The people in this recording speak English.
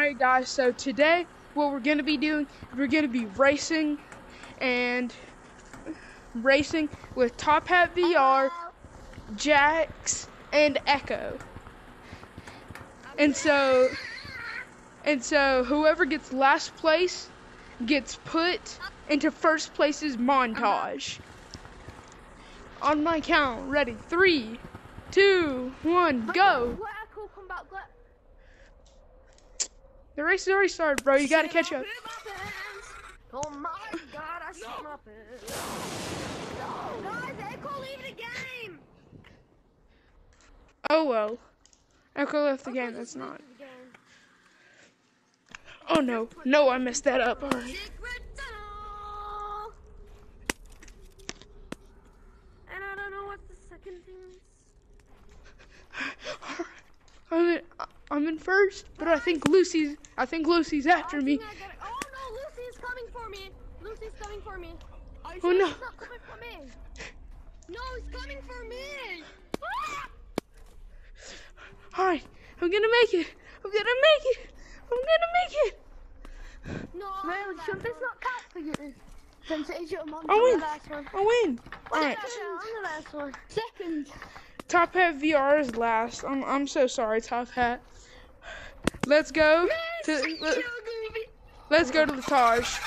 Alright guys, so today what we're gonna be doing, we're gonna be racing and racing with Top Hat VR, Jax, and Echo. And so and so whoever gets last place gets put into first place's montage. On my count, ready, three, two, one, go! The race has already started, bro. You gotta catch up. Oh my god, I shit my pants. Guys, Echo leave the game. Oh well. Echo left the game. That's not. Oh no, no, I messed that up. All right. Secret tunnel. And I don't know what the second thing is. I'm in, I'm in first, but I think Lucy's. I think Lucy's after I me. think I got it. Oh no, Lucy's coming for me. Lucy's coming for me. Are you Oh, sure no. he's not coming for me? No, he's coming for me. Ah! All right, I'm gonna make it. I'm gonna make it. I'm gonna make it. No, really, should this not count for you? Since it is your mom. I I'm win. the last one. I win. All right. I'm the last one. Second. Top Hat VR is last. I'm I'm so sorry, Top Hat. Let's go to let's go to the Taj.